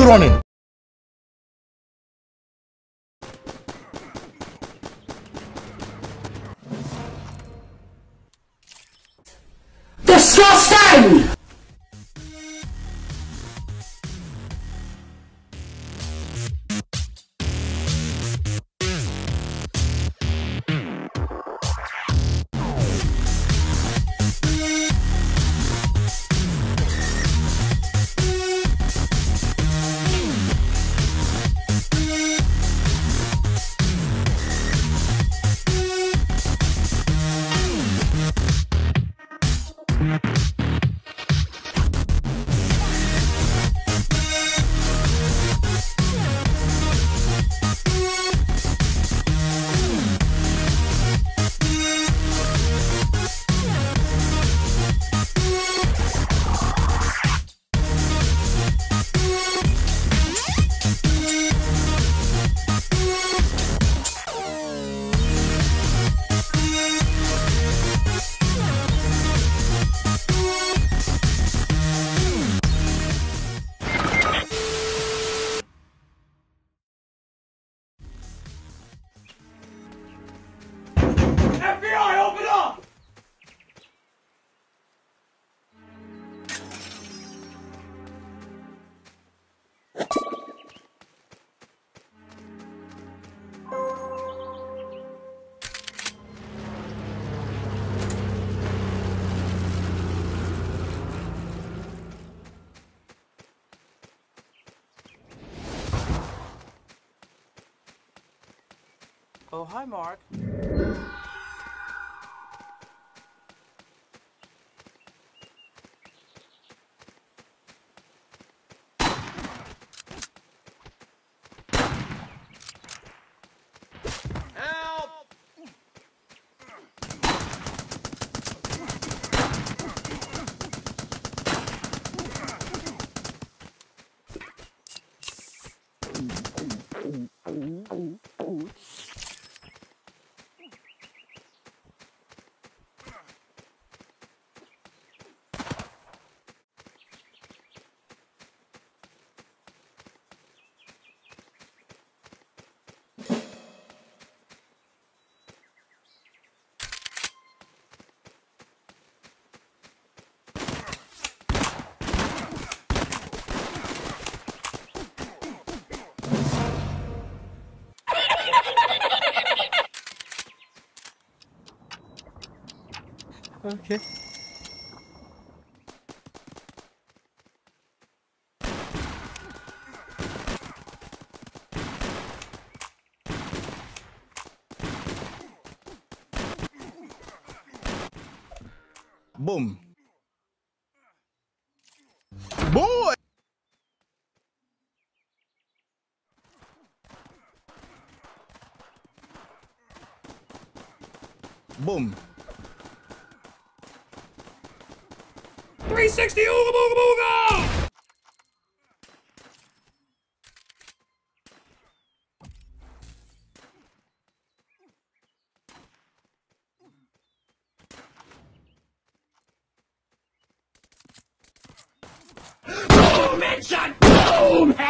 you running? Disgusting! Oh, hi, Mark. Ok. Boom. Boa! Boom. 360 ooga booga booga! Boom! Headshot! Boom!